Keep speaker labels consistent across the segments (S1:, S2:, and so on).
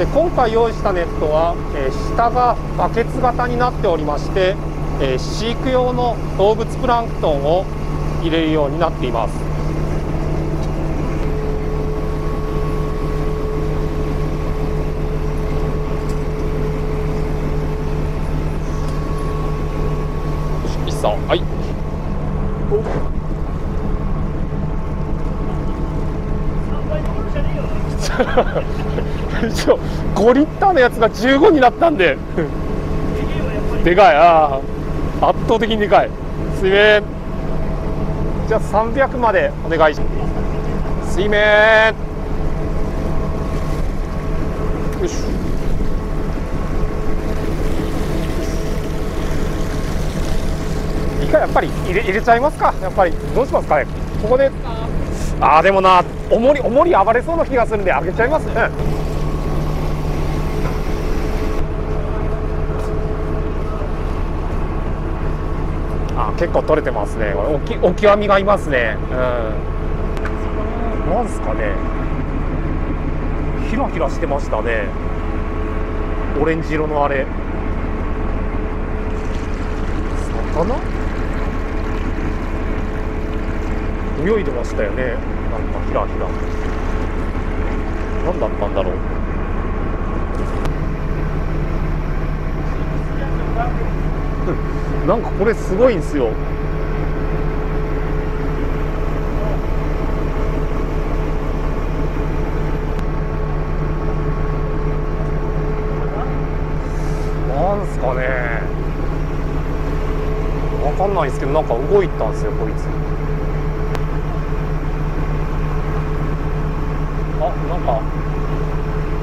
S1: で今回用意したネットは、えー、下がバケツ型になっておりまして、えー、飼育用の動物プランクトンを入れるようになっています。はい。一応5リッターのやつが15になったんで。でかい。ああ。圧倒的にでかい。すいめんじゃあ300までお願いします。水面。よし。一回やっぱり入れ入れちゃいますか。やっぱり。どうしますかねここで。ああでもなおもりおもり暴れそうな気がするんで上げちゃいますね。あ結構取れてますね。これおきお極みがいますね。うん。なんすかね。ヒラヒラしてましたね。オレンジ色のあれ。魚？泳いでましたよね。なんかひらひら何だったんだろう。なんかこれすごいんですよ。なんすかね。わかんないですけどなんか動いたんですよこいつあなんか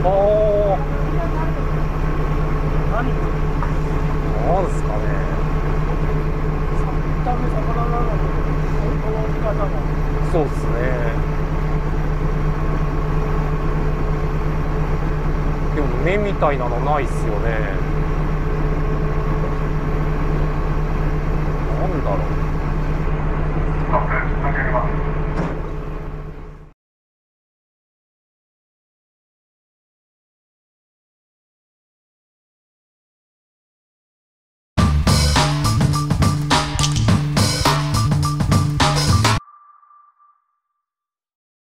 S1: ああ何なんですかねそうっすね。でも目みたいなのないっすよね。なんだろう。